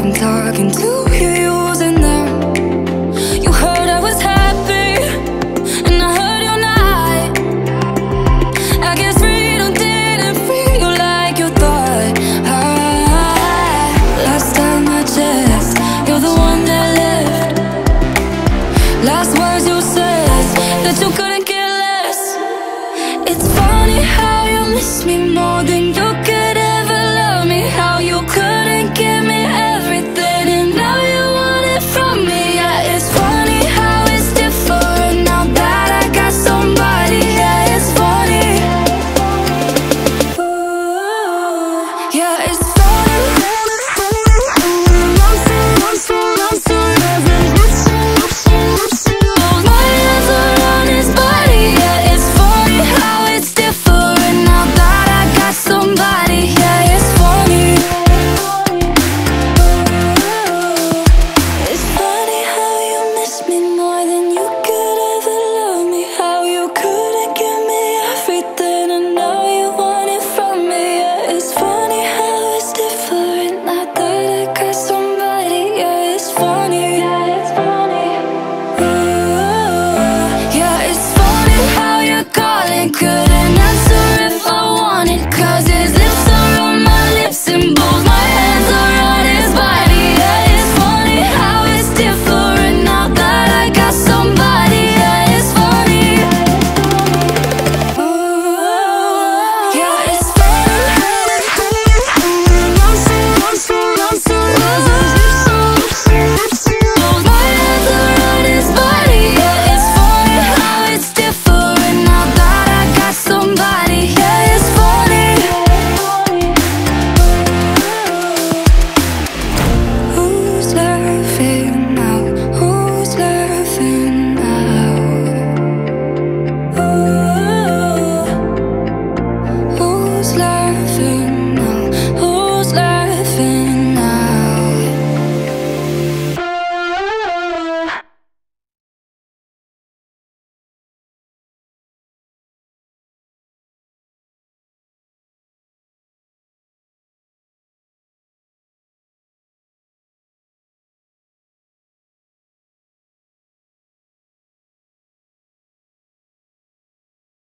I'm talking to you.